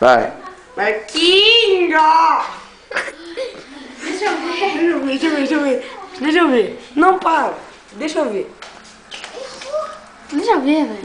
Vai. Marquinho! Deixa eu ver. Deixa eu ver, deixa eu ver, deixa eu ver. Deixa eu ver. Não para. Deixa eu ver. Deixa eu ver, velho.